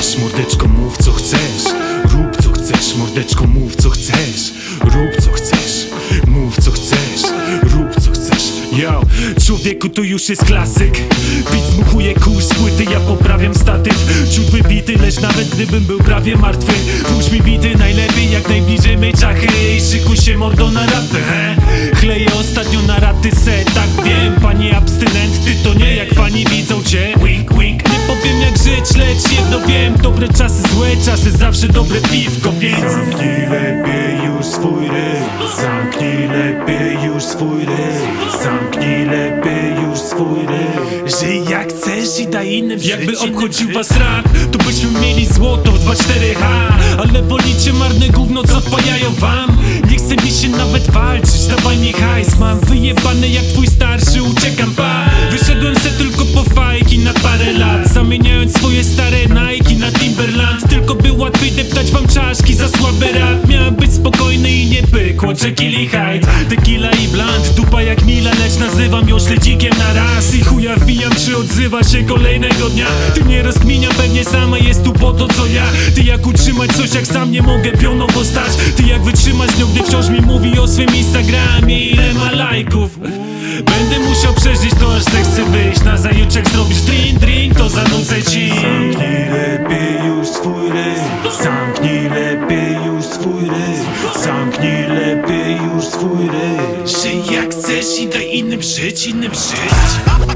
Chcesz, mordeczko mów co chcesz. Rób co chcesz, mordeczko mów co chcesz. Rób co chcesz, mów co chcesz. Rób co chcesz, yo. Człowieku to już jest klasyk. Beat zmuchuje kurz płyty, ja poprawiam statyw. Ciut wybity, lecz nawet gdybym był prawie martwy. Puść mi bity najlepiej, jak najbliżej mej czachy. I szykuj się mordo na he? Chleję ostatnio na raty se, tak wiem Panie abstynent, ty to nie jak pani widzą cię. Wink, wink, nie powiem jak wiem Dobre czasy, złe czasy, zawsze dobre piwko, więc Zamknij lepiej już swój ryj. Zamknij lepiej już swój ryj. Zamknij lepiej już swój ryj. Żyj jak chcesz i daj innym Jakby obchodził was rap, to byśmy mieli złoto w 2-4H Ale wolicie marne gówno, co wpajają wam. Nie chce mi się nawet walczyć, dawaj mi hajs. Mam wyjebane jak twój starszy, uciekam pa. Wyszedłem i Hyde, tequila i blunt Dupa jak Mila, lecz nazywam ją śledzikiem na raz. I chuja wbijam, czy odzywa się kolejnego dnia. Ty nie rozkminiam, pewnie sama jest tu po to co ja. Ty jak utrzymać coś, jak sam nie mogę pionowo stać Ty jak wytrzymać nią, gdy wciąż mi mówi o swym Instagramie. Ile ma lajków? Będę musiał przeżyć to, aż zechcę wyjść. Na zajutrzek zrobisz drink, drink, to zanudzę ci. Zamknij lepiej już swój ryj Zamknij lepiej już swój ryj Zamknij lepiej już swój ryj. Żyj jak chcesz i daj innym żyć, innym żyć